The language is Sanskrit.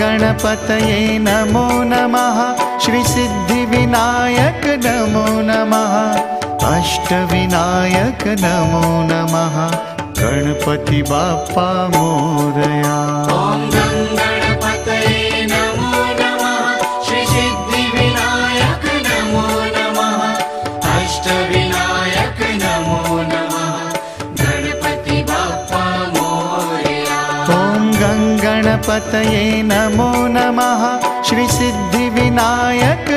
गणपतये नमो नमः श्रीसिद्धिविनायक नमो नमः अष्टविनायक नमो नमः गणपति बाप्पा नमः श्रीसिद्धिविनायक नमो नमः अष्टविनायक नमो नमः गणपतये नमो नमः। श्रीसिद्धिविनायक